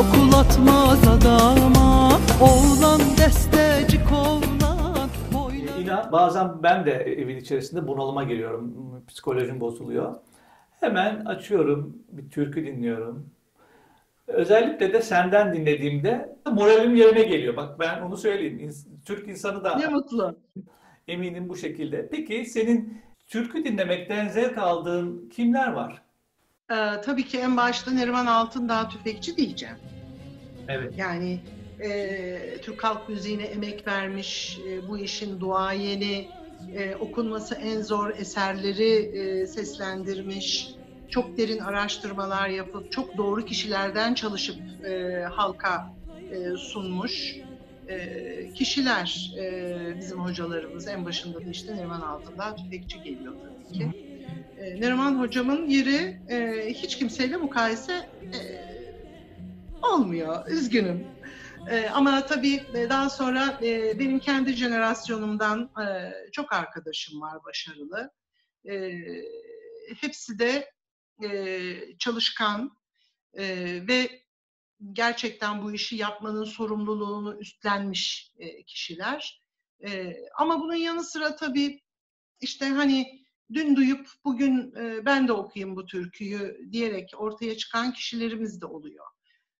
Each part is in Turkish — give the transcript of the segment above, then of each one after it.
yakışmış Kokulatmaz adama Oğlan destecik oğlan boyna... İnan bazen ben de evin içerisinde bunalıma giriyorum. Psikolojim bozuluyor. Hemen açıyorum, bir türkü dinliyorum. Özellikle de senden dinlediğimde moralim yerine geliyor. Bak ben onu söyleyeyim. Türk insanı da Ne mutlu. eminim bu şekilde. Peki senin türkü dinlemekten zevk aldığın kimler var? Ee, tabii ki en başta Neriman Altındağ tüfekçi diyeceğim. Evet. Yani e, Türk halk müziğine emek vermiş, e, bu işin duayeni, e, okunması en zor eserleri e, seslendirmiş, çok derin araştırmalar yapıp, çok doğru kişilerden çalışıp e, halka e, sunmuş e, kişiler e, bizim hocalarımız. En başında da işte Neriman Altındağ tüfekçi geliyor tabii ki. E, Neriman hocamın yeri e, hiç kimseyle mukayese e, olmuyor. Üzgünüm. E, ama tabii e, daha sonra e, benim kendi jenerasyonumdan e, çok arkadaşım var başarılı. E, hepsi de e, çalışkan e, ve gerçekten bu işi yapmanın sorumluluğunu üstlenmiş e, kişiler. E, ama bunun yanı sıra tabii işte hani dün duyup bugün e, ben de okuyayım bu türküyü diyerek ortaya çıkan kişilerimiz de oluyor.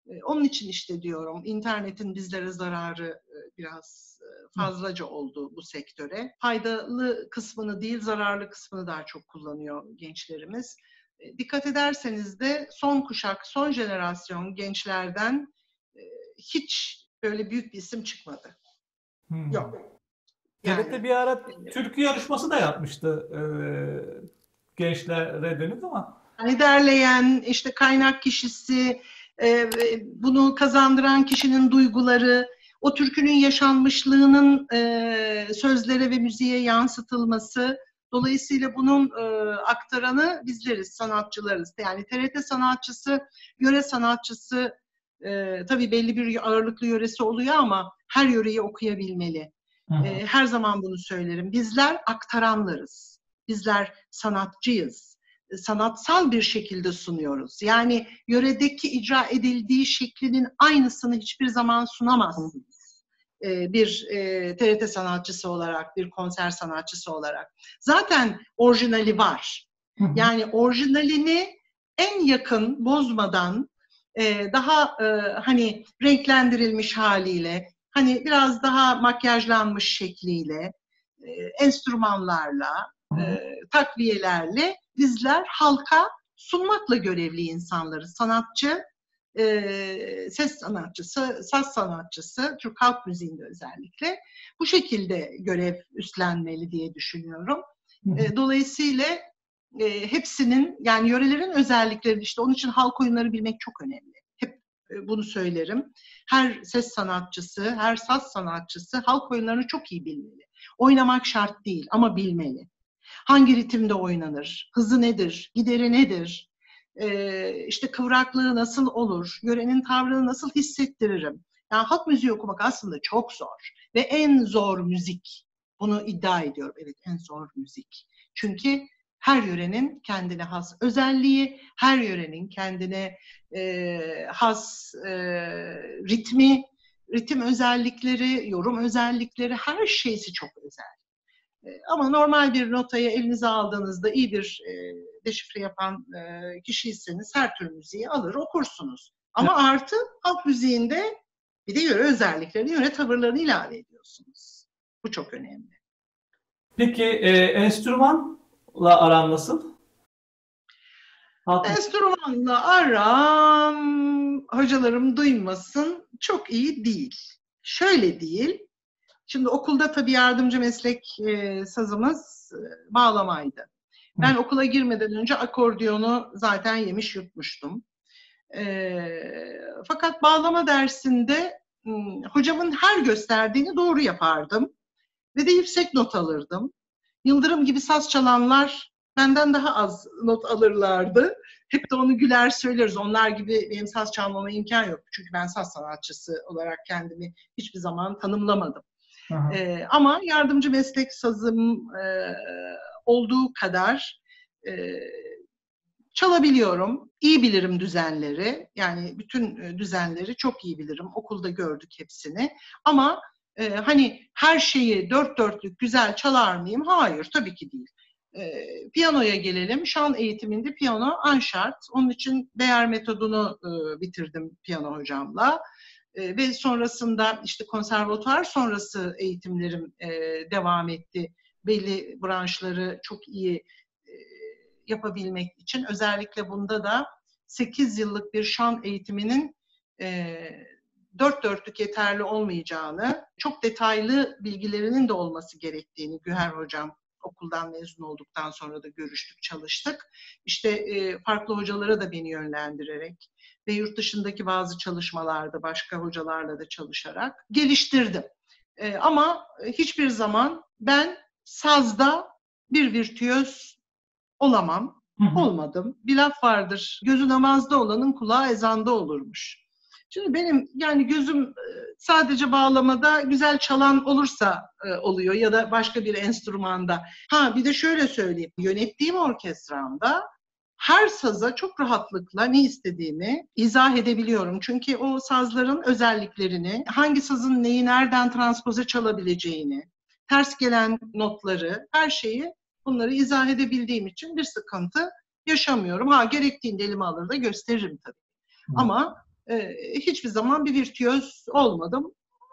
E, Onun için işte diyorum internetin bizlere zararı e, biraz fazlaca oldu bu sektöre. Faydalı kısmını değil zararlı kısmını daha çok kullanıyor gençlerimiz. E, Dikkat ederseniz de son kuşak, son jenerasyon gençlerden e, hiç böyle büyük bir isim çıkmadı. Hmm. Yok. TRT bir ara türkü yarışması da yapmıştı e, gençlere dönük ama hani derleyen, işte kaynak kişisi, e, bunu kazandıran kişinin duyguları, o türkünün yaşanmışlığının e, sözlere ve müziğe yansıtılması, dolayısıyla bunun e, aktaranı bizleriz, sanatçılarız. Yani TRT sanatçısı, yöre sanatçısı, e, tabii belli bir ağırlıklı yöresi oluyor ama her yöreyi okuyabilmeli. E, her zaman bunu söylerim. Bizler aktaranlarız. Bizler sanatçıyız. Sanatsal bir şekilde sunuyoruz. Yani yöredeki icra edildiği şeklinin aynısını hiçbir zaman sunamazsınız. E, bir e, TRT sanatçısı olarak, bir konser sanatçısı olarak. Zaten orijinali var. Yani orijinalini en yakın bozmadan e, daha e, hani renklendirilmiş haliyle, hani biraz daha makyajlanmış şekliyle, e, enstrümanlarla, e, takviyelerle bizler halka sunmakla görevli insanlarız. Sanatçı, e, ses sanatçısı, saz sanatçısı, Türk halk müziğinde özellikle bu şekilde görev üstlenmeli diye düşünüyorum. E, dolayısıyla e, hepsinin yani yörelerin özellikleri işte onun için halk oyunları bilmek çok önemli. E, bunu söylerim. Her ses sanatçısı, her saz sanatçısı halk oyunlarını çok iyi bilmeli. Oynamak şart değil ama bilmeli. Hangi ritimde oynanır? Hızı nedir? Gideri nedir? E, işte kıvraklığı nasıl olur? Yörenin tavrını nasıl hissettiririm? Yani halk müziği okumak aslında çok zor ve en zor müzik. Bunu iddia ediyorum. Evet en zor müzik. Çünkü her yörenin kendine has özelliği, her yörenin kendine e, has e, ritmi, ritim özellikleri, yorum özellikleri, her şeysi çok özel. E, ama normal bir notayı elinize aldığınızda iyi bir e, deşifre yapan e, kişiyseniz her tür müziği alır okursunuz. Ama artı halk müziğinde bir de yöre özelliklerini, yöre tavırlarını ilave ediyorsunuz. Bu çok önemli. Peki e, enstrümanla aran nasıl? Halk Enstrümanla aram, hocalarım duymasın, çok iyi değil. Şöyle değil, şimdi okulda tabii yardımcı meslek e, sazımız e, bağlamaydı. Ben okula girmeden önce akordiyonu zaten yemiş yutmuştum. E, fakat bağlama dersinde hocamın her gösterdiğini doğru yapardım. Ve de yüksek not alırdım. Yıldırım gibi saz çalanlar benden daha az not alırlardı. Hep de onu güler söyleriz. Onlar gibi benim saz çalmama imkan yok. Çünkü ben saz sanatçısı olarak kendimi hiçbir zaman tanımlamadım. Aha. Ee, ama yardımcı meslek sazım e, olduğu kadar e, Çalabiliyorum. İyi bilirim düzenleri. Yani bütün e, düzenleri çok iyi bilirim. Okulda gördük hepsini. Ama e, hani her şeyi dört dörtlük güzel çalar mıyım? Hayır, tabii ki değil. E, piyanoya gelelim. Şan eğitiminde piyano anşart. Onun için değer metodunu e, bitirdim piyano hocamla. E, ve sonrasında işte konservatuar sonrası eğitimlerim e, devam etti. Belli branşları çok iyi e, yapabilmek için. Özellikle bunda da 8 yıllık bir şan eğitiminin e, dört dörtlük yeterli olmayacağını, çok detaylı bilgilerinin de olması gerektiğini Güher Hocam okuldan mezun olduktan sonra da görüştük, çalıştık. İşte e, farklı hocalara da beni yönlendirerek ve yurt dışındaki bazı çalışmalarda başka hocalarla da çalışarak geliştirdim. E, ama hiçbir zaman ben sazda bir virtüöz olamam, olmadım. Bir laf vardır, gözü namazda olanın kulağı ezanda olurmuş. Şimdi benim yani gözüm e, sadece bağlamada güzel çalan olursa e, oluyor ya da başka bir enstrümanda. Ha bir de şöyle söyleyeyim. Yönettiğim orkestramda her saza çok rahatlıkla ne istediğimi izah edebiliyorum. Çünkü o sazların özelliklerini, hangi sazın neyi nereden transpoze çalabileceğini, ters gelen notları, her şeyi bunları izah edebildiğim için bir sıkıntı yaşamıyorum. Ha gerektiğinde elime alır da gösteririm tabii. Hı. Ama e, hiçbir zaman bir virtüöz olmadım.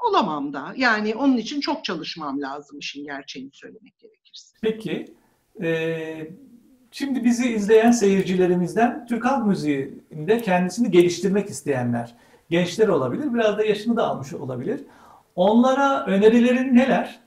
Olamam da. Yani onun için çok çalışmam lazım işin gerçeğini söylemek gerekirse. Peki. E, şimdi bizi izleyen seyircilerimizden Türk Halk Müziği'nde kendisini geliştirmek isteyenler, gençler olabilir. Biraz da yaşını da almış olabilir. Onlara önerilerin neler?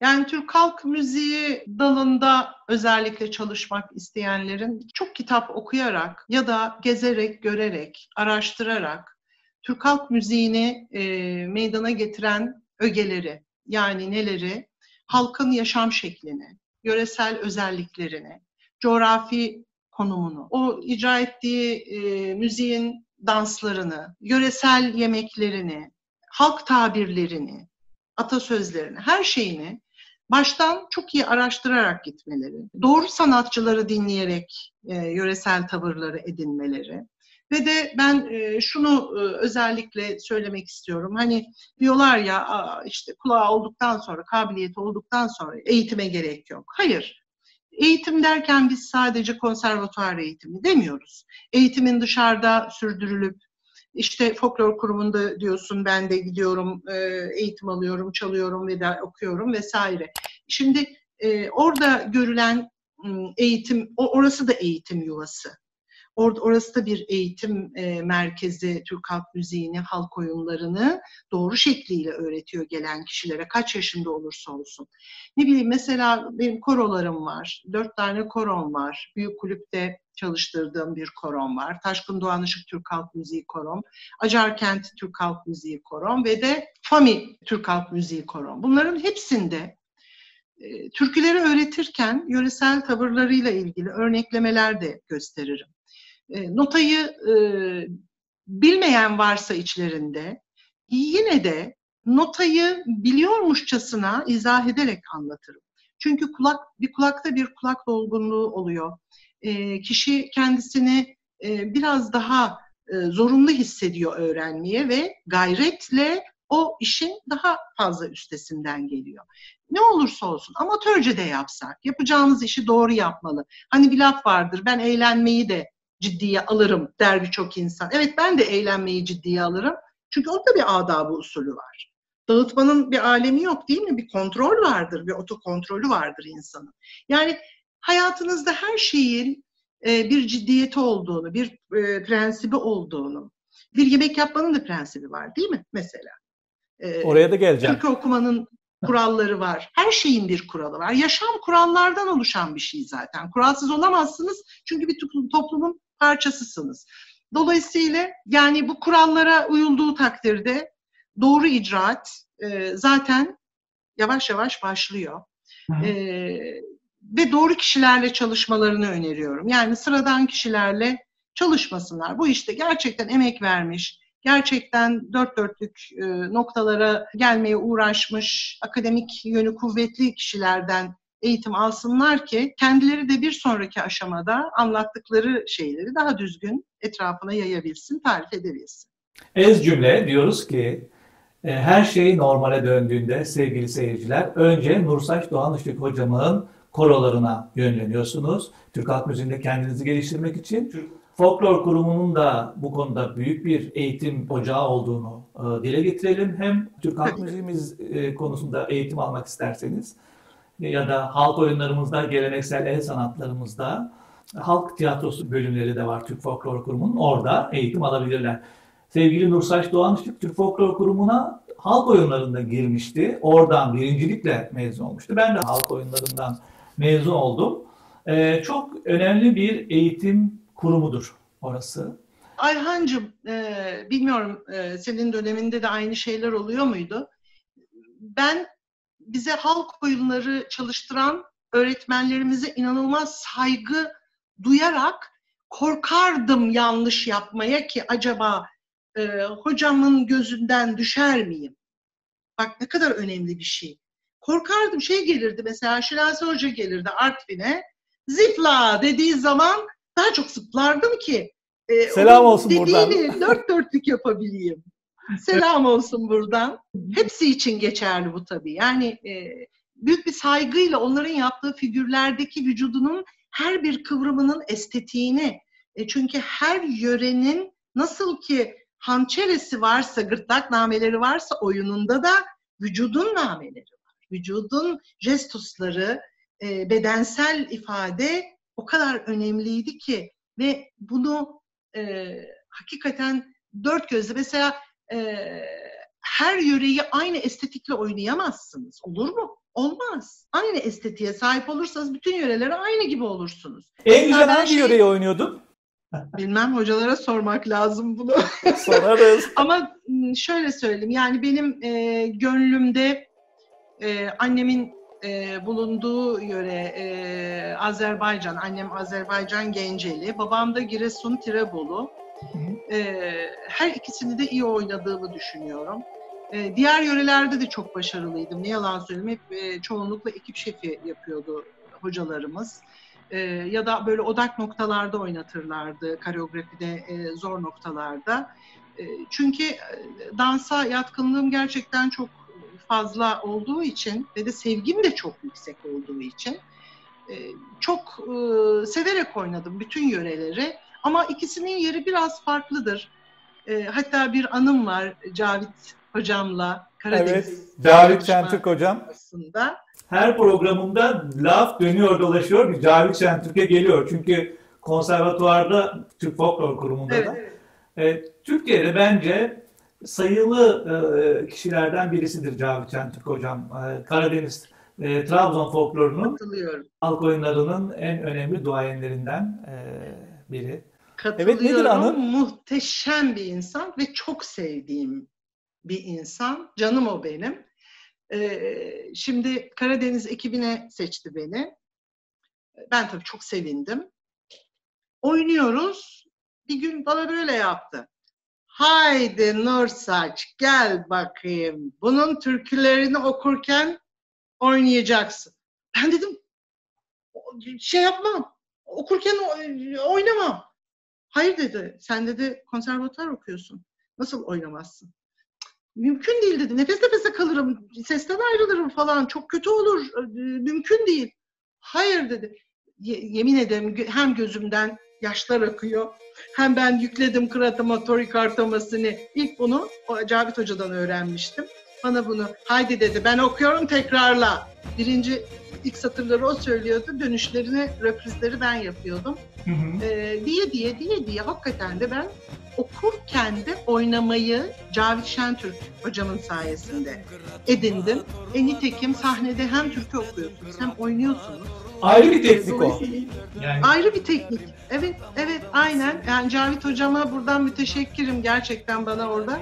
Yani Türk halk müziği dalında özellikle çalışmak isteyenlerin çok kitap okuyarak ya da gezerek, görerek, araştırarak Türk halk müziğini e, meydana getiren ögeleri yani neleri? Halkın yaşam şeklini, yöresel özelliklerini, coğrafi konumunu, o icra ettiği e, müziğin danslarını, yöresel yemeklerini, halk tabirlerini, atasözlerini, her şeyini baştan çok iyi araştırarak gitmeleri, doğru sanatçıları dinleyerek e, yöresel tavırları edinmeleri ve de ben e, şunu e, özellikle söylemek istiyorum. Hani diyorlar ya işte kulağı olduktan sonra, kabiliyeti olduktan sonra eğitime gerek yok. Hayır. Eğitim derken biz sadece konservatuar eğitimi demiyoruz. Eğitimin dışarıda sürdürülüp işte folklor kurumunda diyorsun ben de gidiyorum, e, eğitim alıyorum, çalıyorum ve de okuyorum vesaire. Şimdi e, orada görülen eğitim, orası da eğitim yuvası. Orada orası da bir eğitim e, merkezi Türk halk müziğini, halk oyunlarını doğru şekliyle öğretiyor gelen kişilere kaç yaşında olursa olsun. Ne bileyim mesela benim korolarım var. Dört tane korom var. Büyük kulüpte çalıştırdığım bir korom var. Taşkın Doğan Işık Türk Halk Müziği korom. Acarkent Türk Halk Müziği korom ve de FAMI Türk Halk Müziği korom. Bunların hepsinde e, türküleri öğretirken yöresel tavırlarıyla ilgili örneklemeler de gösteririm. E, notayı e, bilmeyen varsa içlerinde yine de notayı biliyormuşçasına izah ederek anlatırım. Çünkü kulak bir kulakta bir kulak dolgunluğu oluyor. E, kişi kendisini e, biraz daha e, zorunlu hissediyor öğrenmeye ve gayretle o işin daha fazla üstesinden geliyor. Ne olursa olsun amatörce de yapsak, yapacağımız işi doğru yapmalı. Hani bir laf vardır, ben eğlenmeyi de ciddiye alırım der birçok insan. Evet ben de eğlenmeyi ciddiye alırım. Çünkü orada bir adabı usulü var. Dağıtmanın bir alemi yok değil mi? Bir kontrol vardır, bir otokontrolü vardır insanın. Yani hayatınızda her şeyin e, bir ciddiyeti olduğunu, bir e, prensibi olduğunu, bir yemek yapmanın da prensibi var değil mi mesela? E, Oraya da geleceğim. Türkü okumanın kuralları var. Her şeyin bir kuralı var. Yaşam kurallardan oluşan bir şey zaten. Kuralsız olamazsınız çünkü bir toplumun parçasısınız. Dolayısıyla yani bu kurallara uyulduğu takdirde doğru icraat e, zaten yavaş yavaş başlıyor. E, ve doğru kişilerle çalışmalarını öneriyorum. Yani sıradan kişilerle çalışmasınlar. Bu işte gerçekten emek vermiş, gerçekten dört dörtlük e, noktalara gelmeye uğraşmış, akademik yönü kuvvetli kişilerden eğitim alsınlar ki kendileri de bir sonraki aşamada anlattıkları şeyleri daha düzgün etrafına yayabilsin, tarif edebilsin. Ez cümle diyoruz ki e, her şey normale döndüğünde sevgili seyirciler önce Nursaç Doğan Işık hocamın korolarına yönleniyorsunuz. Türk Halk Müziği'nde kendinizi geliştirmek için. Folklor Kurumu'nun da bu konuda büyük bir eğitim ocağı olduğunu e, dile getirelim. Hem Türk Halk Müziğimiz e, konusunda eğitim almak isterseniz ya da halk oyunlarımızda, geleneksel el sanatlarımızda halk tiyatrosu bölümleri de var Türk Folklor Kurumu'nun. Orada eğitim alabilirler. Sevgili Nursaç Doğan Işık Türk Folklor Kurumu'na halk oyunlarında girmişti. Oradan birincilikle mezun olmuştu. Ben de halk oyunlarından mezun oldum. Ee, çok önemli bir eğitim kurumudur orası. Ayhancığım, e, bilmiyorum e, senin döneminde de aynı şeyler oluyor muydu? Ben bize halk oyunları çalıştıran öğretmenlerimize inanılmaz saygı duyarak korkardım yanlış yapmaya ki acaba e, hocamın gözünden düşer miyim? Bak ne kadar önemli bir şey. Korkardım şey gelirdi mesela Şinasi Hoca gelirdi Artvin'e zıpla dediği zaman daha çok zıplardım ki e, Selam olsun buradan. dört dörtlük yapabileyim. Selam olsun buradan. Hepsi için geçerli bu tabii. Yani e, büyük bir saygıyla onların yaptığı figürlerdeki vücudunun her bir kıvrımının estetiğini e, çünkü her yörenin nasıl ki hançeresi varsa, gırtlak nameleri varsa oyununda da vücudun nameleri var. Vücudun jestusları, e, bedensel ifade o kadar önemliydi ki ve bunu e, hakikaten dört gözle mesela e, her yöreyi aynı estetikle oynayamazsınız. Olur mu? Olmaz. Aynı estetiğe sahip olursanız bütün yörelere aynı gibi olursunuz. En güzel hangi şey, yöreyi oynuyordun? Bilmem hocalara sormak lazım bunu. Sorarız. Ama şöyle söyleyeyim yani benim e, gönlümde e, annemin e, bulunduğu yöre e, Azerbaycan, annem Azerbaycan Genceli, babam da Giresun Tirebolu. E, her ikisini de iyi oynadığımı düşünüyorum. E, diğer yörelerde de çok başarılıydım. Ne yalan söyleyeyim hep e, çoğunlukla ekip şefi yapıyordu hocalarımız. E, ya da böyle odak noktalarda oynatırlardı, koreografide e, zor noktalarda. E, çünkü dansa yatkınlığım gerçekten çok fazla olduğu için ve de sevgim de çok yüksek olduğu için çok severek oynadım bütün yöreleri. Ama ikisinin yeri biraz farklıdır. E, hatta bir anım var Cavit hocamla Karadeniz. Evet, Cavit Şentürk hocam. Aslında. Her programında laf dönüyor dolaşıyor. Bir Cavit Şentürk'e geliyor. Çünkü konservatuvarda Türk Folklor Kurumu'nda evet, da. Evet. E, Türkiye'de bence sayılı e, kişilerden birisidir Cavit Şentürk hocam. E, Karadeniz, e, Trabzon folklorunun halk oyunlarının en önemli duayenlerinden e, biri. Katılıyorum. Evet nedir anı? Muhteşem bir insan ve çok sevdiğim bir insan. Canım o benim. Ee, şimdi Karadeniz ekibine seçti beni. Ben tabii çok sevindim. Oynuyoruz. Bir gün bana böyle yaptı. Haydi Nursaç gel bakayım. Bunun türkülerini okurken oynayacaksın. Ben dedim şey yapmam. Okurken oynamam. Hayır dedi. Sen dedi konservatuar okuyorsun. Nasıl oynamazsın? Mümkün değil dedi. Nefes nefese kalırım. Sesten ayrılırım falan. Çok kötü olur. Mümkün değil. Hayır dedi. yemin ederim hem gözümden yaşlar akıyor. Hem ben yükledim kıratıma, tori kartamasını. İlk bunu o Cavit Hoca'dan öğrenmiştim. Bana bunu haydi dedi ben okuyorum tekrarla. Birinci ilk satırları o söylüyordu. Dönüşlerini, reprizleri ben yapıyordum. Hı hı. Ee, diye diye diye diye hakikaten de ben okurken de oynamayı Cavit Şentürk hocamın sayesinde edindim. E nitekim sahnede hem türkü okuyorsunuz hem oynuyorsunuz. Ayrı bir teknik o. Yani. Ayrı bir teknik. Evet, evet aynen. Yani Cavit hocama buradan müteşekkirim gerçekten bana orada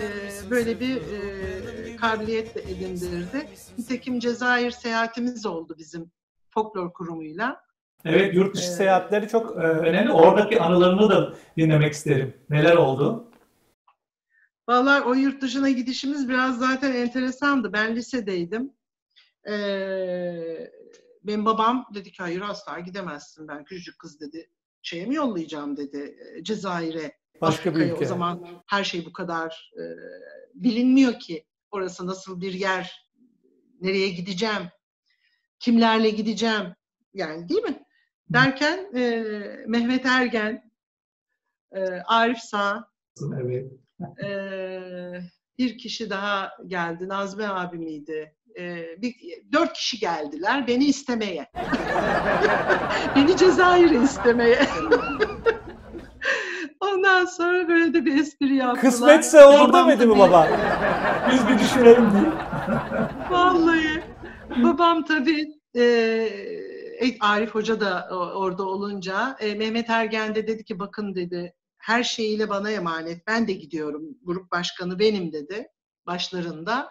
e, böyle bir e, kabiliyet de edindirdi. Nitekim Cezayir seyahatimiz oldu bizim folklor kurumuyla. Evet, yurt dışı ee, seyahatleri çok e, önemli. Oradaki anılarını da dinlemek isterim. Neler oldu? Vallahi o yurt dışına gidişimiz biraz zaten enteresandı. Ben lisedeydim. Ee, benim babam dedi ki hayır asla gidemezsin ben küçücük kız dedi. Şeye mi yollayacağım dedi e, Cezayir'e. Başka bir ülke. O zaman her şey bu kadar e, bilinmiyor ki. Orası nasıl bir yer, nereye gideceğim, kimlerle gideceğim yani değil mi? Derken e, Mehmet Ergen, e, Arif Sağ, Evet. e, bir kişi daha geldi. Nazmi abi miydi? E, bir, dört kişi geldiler beni istemeye. beni Cezayir'e istemeye. Ondan sonra böyle de bir espri yaptılar. Kısmetse mıydı mı tabii- baba? Biz bir düşünelim diye. Vallahi. Babam tabii e, Arif Hoca da o- orada olunca e, Mehmet Ergen de dedi ki bakın dedi her şeyiyle bana emanet. Ben de gidiyorum. Grup başkanı benim dedi başlarında.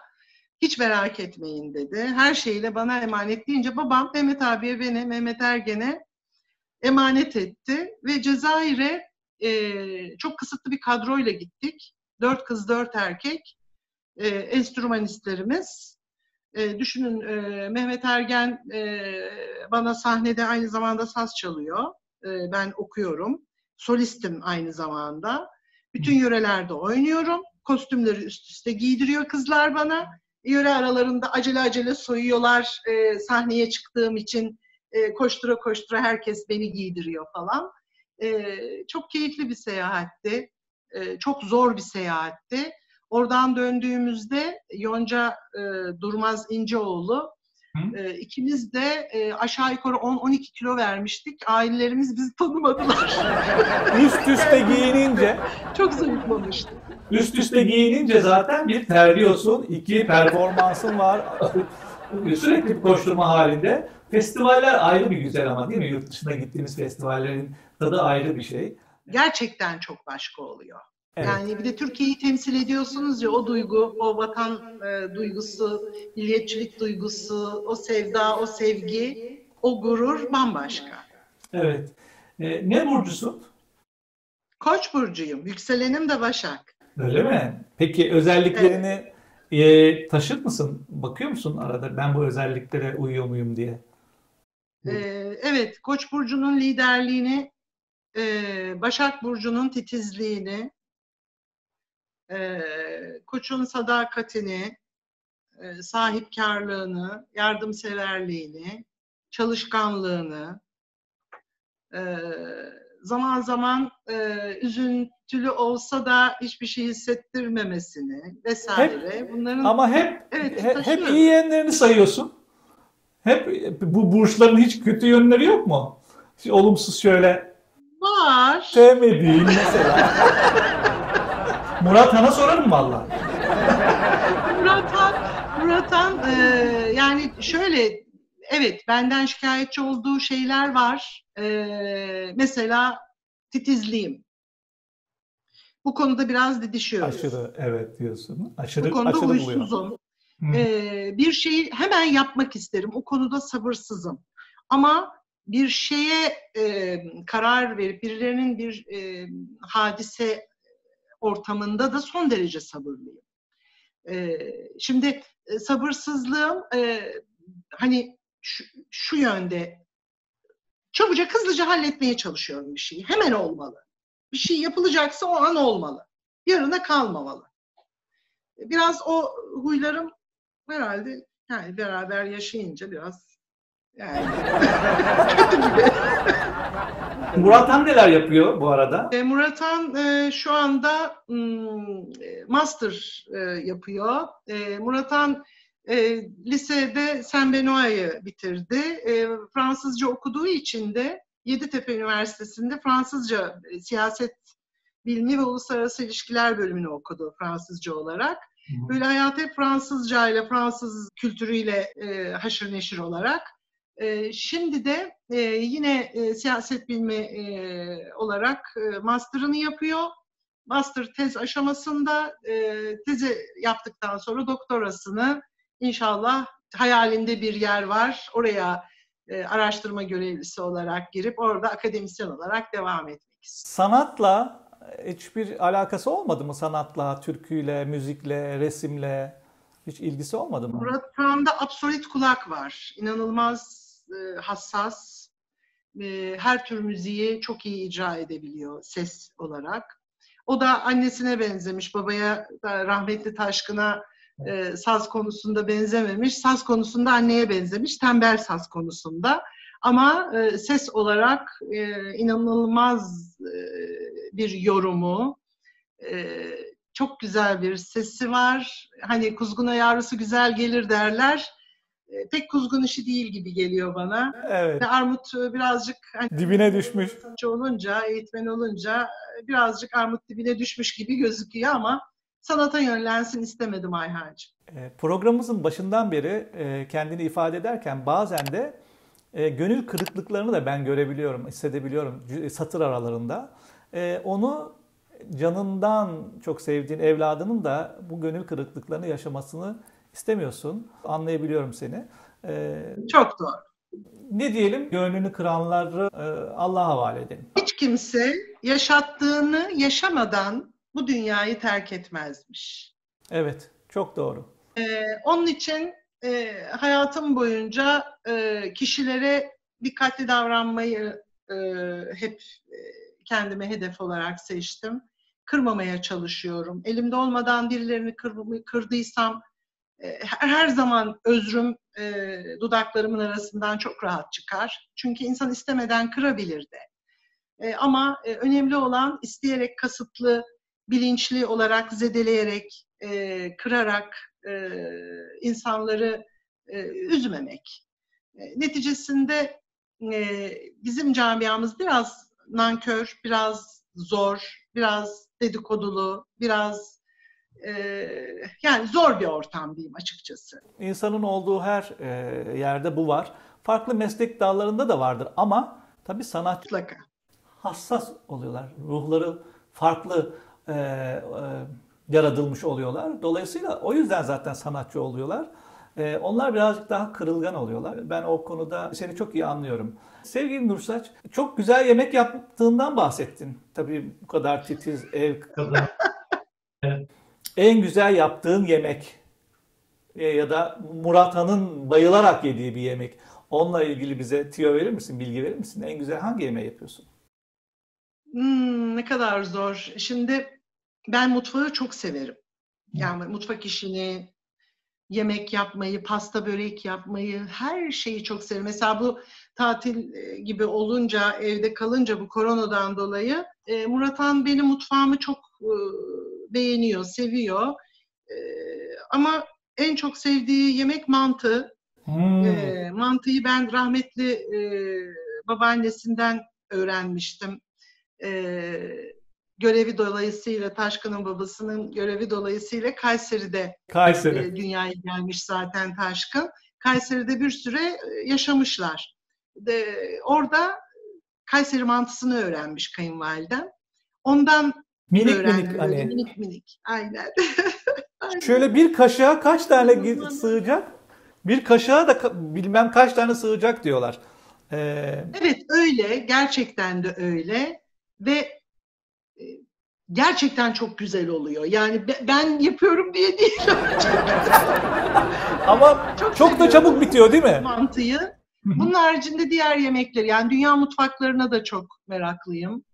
Hiç merak etmeyin dedi. Her şeyiyle bana emanet deyince babam Mehmet abiye beni Mehmet Ergen'e emanet etti ve Cezayir'e e, çok kısıtlı bir kadroyla gittik. Dört kız, dört erkek. E, enstrümanistlerimiz. E, düşünün e, Mehmet Ergen e, bana sahnede aynı zamanda saz çalıyor. E, ben okuyorum. Solistim aynı zamanda. Bütün yörelerde oynuyorum. Kostümleri üst üste giydiriyor kızlar bana. Yöre aralarında acele acele soyuyorlar. E, sahneye çıktığım için e, koştura koştura herkes beni giydiriyor falan. E, çok keyifli bir seyahatti. E, çok zor bir seyahatti. Oradan döndüğümüzde Yonca e, Durmaz İnceoğlu Hı. e, ikimiz de e, aşağı yukarı 10-12 kilo vermiştik. Ailelerimiz bizi tanımadılar. Üst üste giyinince çok zayıflamıştık. Üst üste giyinince zaten bir terliyorsun, iki performansın var. Sürekli bir koşturma halinde. Festivaller ayrı bir güzel ama değil mi? Yurt dışına gittiğimiz festivallerin tadı ayrı bir şey. Gerçekten çok başka oluyor. Evet. Yani bir de Türkiye'yi temsil ediyorsunuz ya o duygu, o vatan e, duygusu, milliyetçilik duygusu, o sevda, o sevgi, o gurur bambaşka. Evet. Ee, ne burcusun? Koç burcuyum, yükselenim de Başak. Öyle mi? Peki özelliklerini e, taşır mısın? Bakıyor musun arada ben bu özelliklere uyuyor muyum diye? Ee, evet, Koç burcunun liderliğini, e, Başak burcunun titizliğini, e, Koç'un sadakatini, e, sahipkarlığını, yardımseverliğini, çalışkanlığını, e, zaman zaman e, üzüntülü olsa da hiçbir şey hissettirmemesini vesaire. Bunların Ama hep Evet, he- hep iyi yönlerini sayıyorsun. Hep bu burçların hiç kötü yönleri yok mu? Olumsuz şöyle var. sevmediğin mesela. Murat Han'a sorarım valla. Murat Han, Murat Han, e, yani şöyle evet benden şikayetçi olduğu şeyler var. E, mesela titizliğim. Bu konuda biraz didişiyoruz. Aşırı evet diyorsun. Aşırı Bu konuda aşırı huysuzum. Ee, bir şeyi hemen yapmak isterim. O konuda sabırsızım. Ama bir şeye e, karar verip birilerinin bir e, hadise ortamında da son derece sabırlıyım. E, şimdi e, sabırsızlığım e, hani şu, şu yönde çabucak hızlıca halletmeye çalışıyorum bir şeyi. Hemen olmalı. Bir şey yapılacaksa o an olmalı. Yarına kalmamalı. Biraz o huylarım herhalde yani beraber yaşayınca biraz yani kötü gibi. Murat Han neler yapıyor bu arada? E, Murat Han e, şu anda mm, e, master e, yapıyor. E, Murat Han e, lisede Saint Benoît'ı bitirdi. E, Fransızca okuduğu için de Yeditepe Üniversitesi'nde Fransızca e, siyaset bilimi ve uluslararası ilişkiler bölümünü okudu Fransızca olarak. Böyle hayat hep Fransızca ile Fransız kültürüyle e, haşır neşir olarak. E, şimdi de e, yine e, siyaset bilimi e, olarak e, master'ını yapıyor. Master tez aşamasında e, tezi yaptıktan sonra doktorasını inşallah hayalinde bir yer var. Oraya e, araştırma görevlisi olarak girip orada akademisyen olarak devam etmek istiyor. Sanatla hiçbir alakası olmadı mı? Sanatla, türküyle, müzikle, resimle hiç ilgisi olmadı mı? Murat Han'da absolut kulak var. İnanılmaz e, hassas, e, her tür müziği çok iyi icra edebiliyor ses olarak. O da annesine benzemiş, babaya rahmetli Taşkın'a e, saz konusunda benzememiş, saz konusunda anneye benzemiş, tembel saz konusunda. Ama e, ses olarak e, inanılmaz e, bir yorumu, e, çok güzel bir sesi var. Hani kuzguna yavrusu güzel gelir derler. E, pek kuzgun işi değil gibi geliyor bana. Evet. Ve Armut e, birazcık hani, Dibine düşmüş. olunca, eğitmen olunca e, birazcık armut dibine düşmüş gibi gözüküyor ama sanata yönlensin istemedim Ayhancığım. Programımızın başından beri kendini ifade ederken bazen de gönül kırıklıklarını da ben görebiliyorum, hissedebiliyorum satır aralarında. Onu canından çok sevdiğin evladının da bu gönül kırıklıklarını yaşamasını istemiyorsun. Anlayabiliyorum seni. E, Çok doğru. Ne diyelim? Gönlünü kıranları e, Allah'a havale edelim. Hiç kimse yaşattığını yaşamadan bu dünyayı terk etmezmiş. Evet, çok doğru. Ee, onun için e, hayatım boyunca e, kişilere dikkatli davranmayı e, hep e, kendime hedef olarak seçtim. Kırmamaya çalışıyorum. Elimde olmadan birilerini kır, kırdıysam her, her zaman özrüm e, dudaklarımın arasından çok rahat çıkar. Çünkü insan istemeden kırabilir de. E, ama e, önemli olan isteyerek, kasıtlı, bilinçli olarak zedeleyerek, e, kırarak e, insanları e, üzmemek. E, neticesinde e, bizim camiamız biraz nankör, biraz zor, biraz dedikodulu, biraz e, yani zor bir ortam diyeyim açıkçası. İnsanın olduğu her yerde bu var. Farklı meslek dallarında da vardır ama tabii sanat Mutlaka. hassas oluyorlar. Ruhları farklı e, e, yaratılmış oluyorlar. Dolayısıyla o yüzden zaten sanatçı oluyorlar. E, onlar birazcık daha kırılgan oluyorlar. Ben o konuda seni çok iyi anlıyorum. Sevgili Nursaç, çok güzel yemek yaptığından bahsettin. Tabii bu kadar titiz ev kadar. En güzel yaptığın yemek e, ya da Murat Han'ın bayılarak yediği bir yemek. Onunla ilgili bize tüyo verir misin, bilgi verir misin? En güzel hangi yemeği yapıyorsun? Hmm, ne kadar zor. Şimdi ben mutfağı çok severim. Yani mutfak işini, yemek yapmayı, pasta börek yapmayı, her şeyi çok severim. Mesela bu tatil e, gibi olunca, evde kalınca bu koronadan dolayı e, Murat Han benim mutfağımı çok beğeniyor, seviyor. E, ama en çok sevdiği yemek mantı. Hmm. E, mantıyı ben rahmetli e, babaannesinden öğrenmiştim. E, görevi dolayısıyla Taşkın'ın babasının görevi dolayısıyla Kayseri'de Kayseri. e, dünyaya gelmiş zaten Taşkın. Kayseri'de bir süre e, yaşamışlar. De, orada Kayseri mantısını öğrenmiş kayınvalidem. Ondan Minik minik hani. Minik minik. Aynen. Aynen. Şöyle bir kaşığa kaç tane sığacak? Bir kaşığa da bilmem kaç tane sığacak diyorlar. Ee, Evet öyle. Gerçekten de öyle. Ve e, gerçekten çok güzel oluyor. Yani be- ben yapıyorum diye değil. ama Çok çok da çabuk bitiyor değil mi? mantıyı. Bunun haricinde diğer yemekler yani dünya mutfaklarına da çok meraklıyım.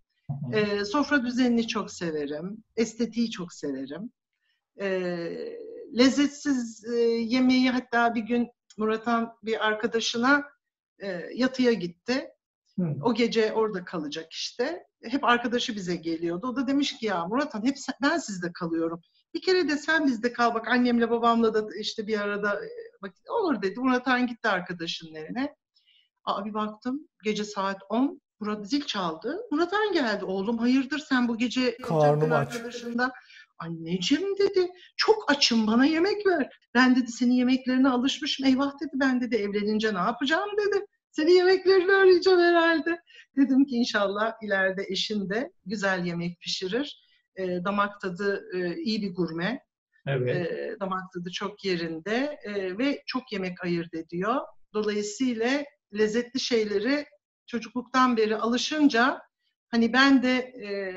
Ee, sofra düzenini çok severim. Estetiği çok severim. Ee, lezzetsiz e, yemeği hatta bir gün Murat'an bir arkadaşına e, yatıya gitti. Hı. O gece orada kalacak işte. Hep arkadaşı bize geliyordu. O da demiş ki ya Murat'an hep sen- ben sizde kalıyorum. Bir kere de sen bizde kal bak annemle babamla da işte bir arada e, vakit olur dedi. Murat'an gitti arkadaşının evine. Aa, bir baktım gece saat 10 Murat zil çaldı. Murat'an geldi. Oğlum hayırdır sen bu gece Karnım aç. arkadaşından. Anneciğim dedi çok açım bana yemek ver. Ben dedi senin yemeklerine alışmışım. Eyvah dedi ben dedi evlenince ne yapacağım dedi. Senin yemeklerini arayacağım herhalde. Dedim ki inşallah ileride eşin de güzel yemek pişirir. E, damak tadı e, iyi bir gurme. Evet. E, damak tadı çok yerinde e, ve çok yemek ayırt ediyor. Dolayısıyla lezzetli şeyleri çocukluktan beri alışınca hani ben de e,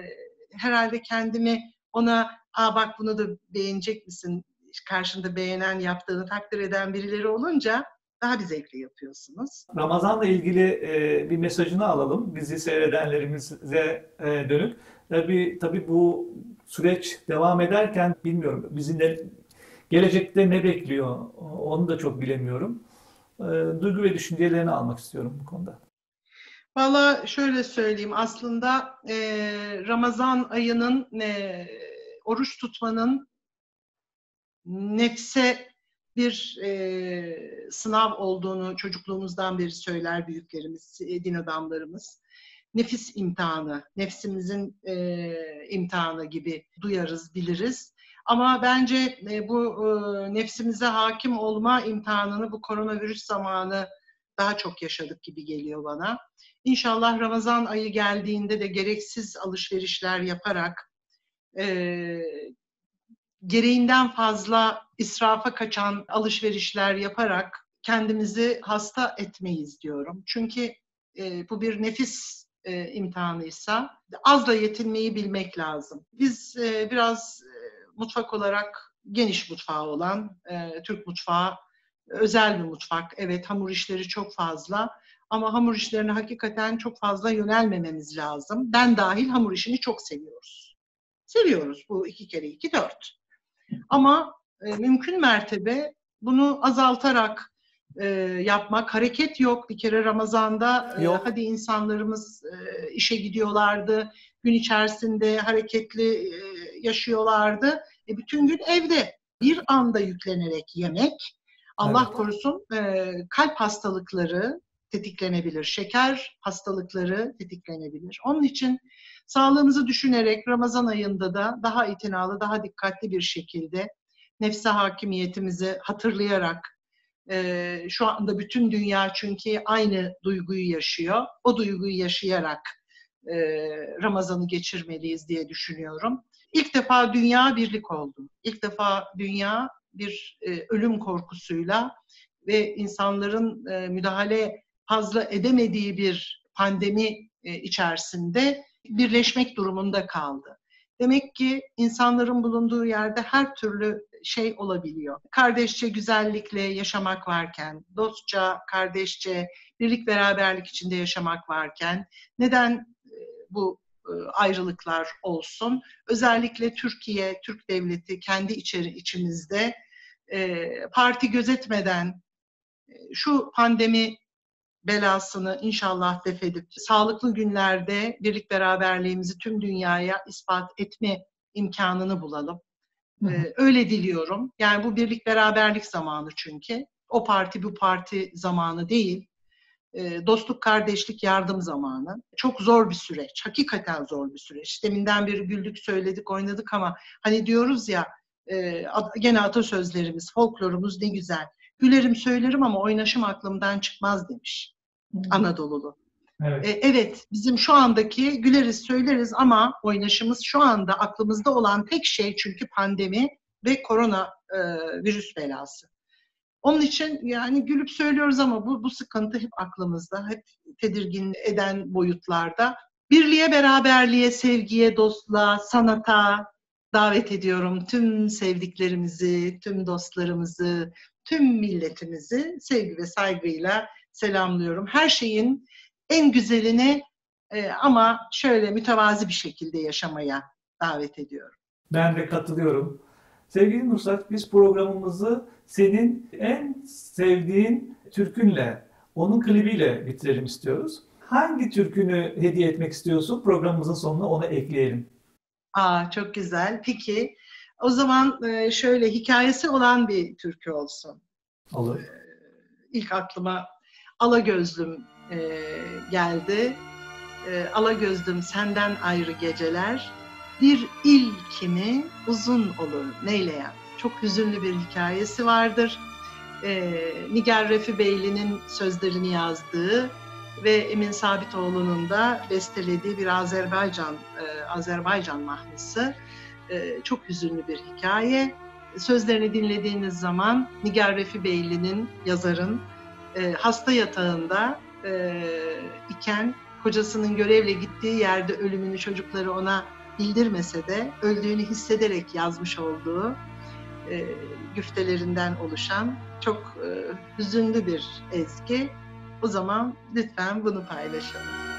herhalde kendimi ona aa bak bunu da beğenecek misin karşında beğenen yaptığını takdir eden birileri olunca daha bir zevkle yapıyorsunuz. Ramazan'la ilgili e, bir mesajını alalım bizi seyredenlerimize e, dönük. Tabii, tabii bu süreç devam ederken bilmiyorum bizi ne, gelecekte ne bekliyor onu da çok bilemiyorum. E, duygu ve düşüncelerini almak istiyorum bu konuda. Valla şöyle söyleyeyim aslında e, Ramazan ayının e, oruç tutmanın nefse bir e, sınav olduğunu çocukluğumuzdan beri söyler büyüklerimiz, e, din adamlarımız. Nefis imtihanı, nefsimizin e, imtihanı gibi duyarız, biliriz. Ama bence e, bu e, nefsimize hakim olma imtihanını bu koronavirüs zamanı daha çok yaşadık gibi geliyor bana. İnşallah Ramazan ayı geldiğinde de gereksiz alışverişler yaparak e, gereğinden fazla israfa kaçan alışverişler yaparak kendimizi hasta etmeyiz diyorum. Çünkü e, bu bir nefis e, imtihanıysa azla yetinmeyi bilmek lazım. Biz e, biraz e, mutfak olarak geniş mutfağı olan e, Türk mutfağı özel bir mutfak. Evet hamur işleri çok fazla ama hamur işlerine hakikaten çok fazla yönelmememiz lazım. Ben dahil hamur işini çok seviyoruz. Seviyoruz bu iki kere iki dört. Ama e, mümkün mertebe bunu azaltarak e, yapmak. Hareket yok. Bir kere Ramazan'da e, hadi insanlarımız e, işe gidiyorlardı. Gün içerisinde hareketli e, yaşıyorlardı. E, bütün gün evde. Bir anda yüklenerek yemek. Allah evet. korusun e, kalp hastalıkları tetiklenebilir. Şeker hastalıkları tetiklenebilir. Onun için Sağlığımızı düşünerek Ramazan ayında da daha itinalı, daha dikkatli bir şekilde nefse hakimiyetimizi hatırlayarak e, şu anda bütün dünya çünkü aynı duyguyu yaşıyor. O duyguyu yaşayarak e, Ramazan'ı geçirmeliyiz diye düşünüyorum. İlk defa dünya birlik oldu. İlk defa dünya bir e, ölüm korkusuyla ve insanların müdahale fazla edemediği bir pandemi e, içerisinde birleşmek durumunda kaldı. Demek ki insanların bulunduğu yerde her türlü şey olabiliyor. Kardeşçe güzellikle yaşamak varken, dostça, kardeşçe, birlik beraberlik içinde yaşamak varken neden e, bu e, ayrılıklar olsun? Özellikle Türkiye, Türk devleti kendi içeri içimizde parti gözetmeden şu pandemi belasını inşallah defedip sağlıklı günlerde birlik beraberliğimizi tüm dünyaya ispat etme imkanını bulalım. Ee, öyle diliyorum. Yani bu birlik beraberlik zamanı çünkü. O parti bu parti zamanı değil. Ee, dostluk, kardeşlik, yardım zamanı. Çok zor bir süreç. Hakikaten zor bir süreç. Deminden beri güldük, söyledik, oynadık ama hani diyoruz ya e, gene atasözlerimiz, folklorumuz ne güzel. Gülerim söylerim ama oynaşım aklımdan çıkmaz demiş Anadolu'lu. Evet. E, evet, bizim şu andaki güleriz söyleriz ama oynaşımız şu anda aklımızda olan tek şey çünkü pandemi ve korona e, virüs belası. Onun için yani gülüp söylüyoruz ama bu, bu sıkıntı hep aklımızda, hep tedirgin eden boyutlarda. Birliğe, beraberliğe, sevgiye, dostluğa, sanata davet ediyorum tüm sevdiklerimizi, tüm dostlarımızı, tüm milletimizi sevgi ve saygıyla selamlıyorum. Her şeyin en güzelini e, ama şöyle mütevazi bir şekilde yaşamaya davet ediyorum. Ben de katılıyorum. Sevgili Nusrat, biz programımızı senin en sevdiğin türkünle, onun klibiyle bitirelim istiyoruz. Hangi türkünü hediye etmek istiyorsun? Programımızın sonuna onu ekleyelim. Aa, çok güzel. Peki, o zaman e, şöyle hikayesi olan bir türkü olsun. Olur. Ee, ilk aklıma Ala Gözlüm e, geldi. E, Ala Gözlüm senden ayrı geceler. Bir il kimi uzun olur neyleyen. Çok hüzünlü bir hikayesi vardır. E, Nigar Refi Beyli'nin sözlerini yazdığı ve Emin Sabitoğlu'nun da bestelediği bir Azerbaycan e, Azerbaycan mahnısı. E, çok hüzünlü bir hikaye. Sözlerini dinlediğiniz zaman Nigar Refi Beyli'nin, yazarın e, hasta yatağında e, iken kocasının görevle gittiği yerde ölümünü çocukları ona bildirmese de öldüğünü hissederek yazmış olduğu e, güftelerinden oluşan çok e, hüzünlü bir ezgi. O zaman lütfen bunu paylaşalım.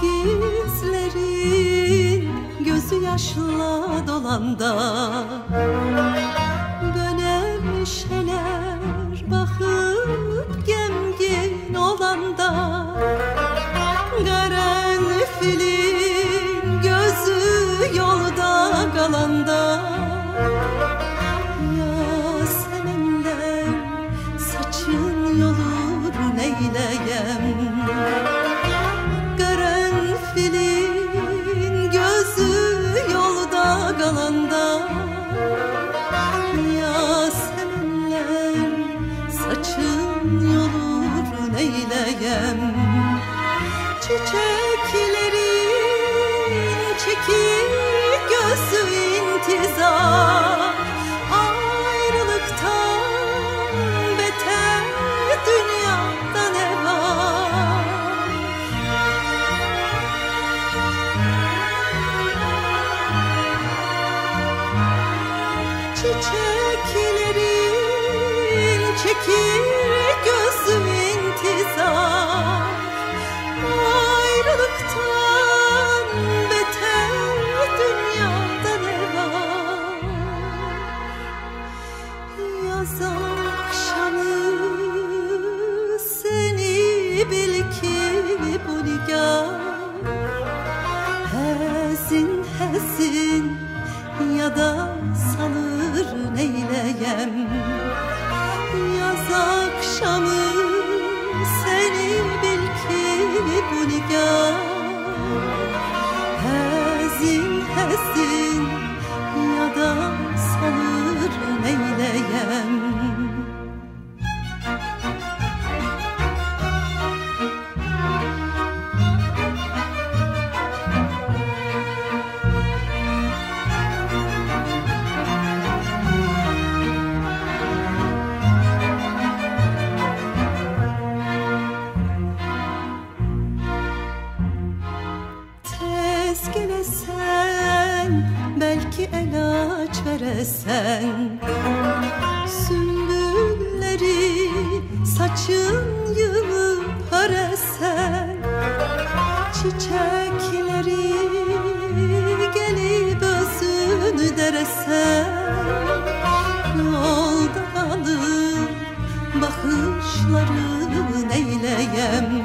gizleri gözü yaşla dolanda sevdada sanır neyleyem? Yaz akşamı seni bil ki bu nikah. Hezin hezin ya da sanır neyleyem? Sümbülleri saçın yılı paresen Çiçekleri gelip özünü deresen Yoldanı bakışların eyleyem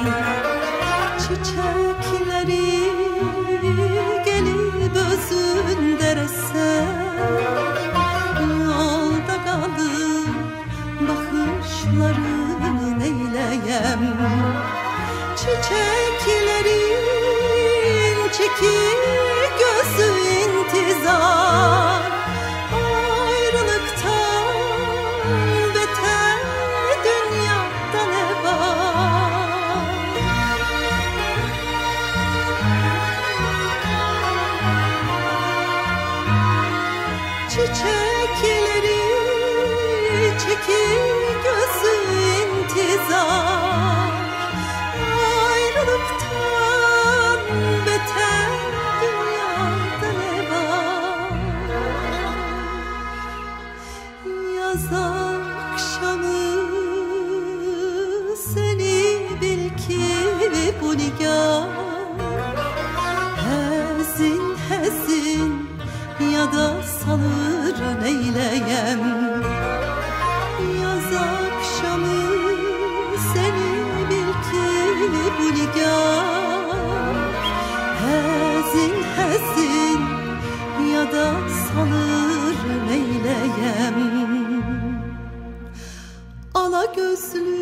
yaz akşamı. Seni bil ki bu nikah Hezin hezin ya da sanır neyleyem. Yaz akşamı seni bil ki bu nikah Hezin hezin ya da sanır neyleyem. Christ.